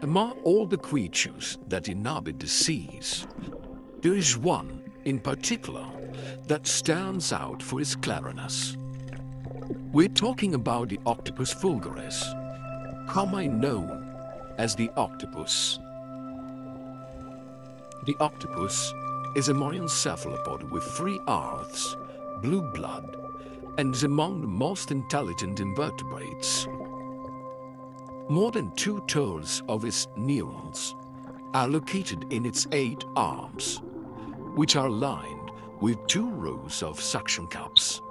Among all the creatures that inhabit the seas, there is one in particular that stands out for its cleverness. We're talking about the octopus vulgaris, commonly known as the octopus. The octopus is a marine cephalopod with three arms, blue blood, and is among the most intelligent invertebrates. More than two-thirds of its neurons are located in its eight arms, which are lined with two rows of suction cups.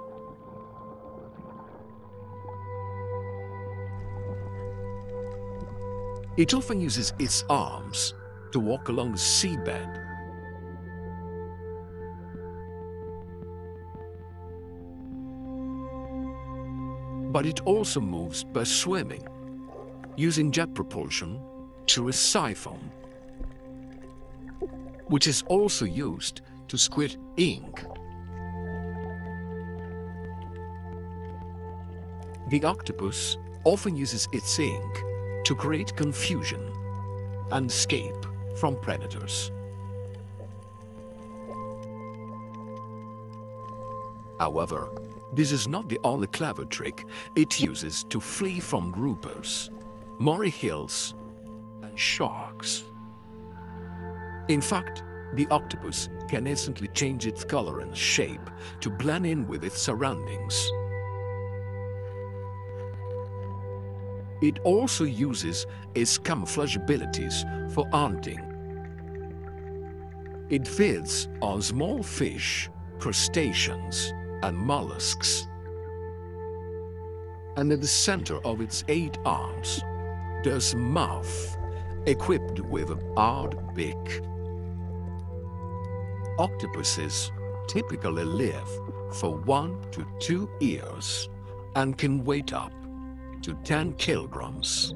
It often uses its arms to walk along the seabed. But it also moves by swimming, using jet propulsion to a siphon, which is also used to squirt ink. The octopus often uses its ink to create confusion and escape from predators. However, this is not the only clever trick it uses to flee from groupers, moray-eels, and sharks. In fact, the octopus can instantly change its color and shape to blend in with its surroundings. It also uses its camouflage abilities for hunting. It feeds on small fish, crustaceans, and mollusks. And at the center of its eight arms, there's mouth equipped with a hard beak. Octopuses typically live for one to two years and can weigh up to 10 kilograms.